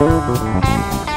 Música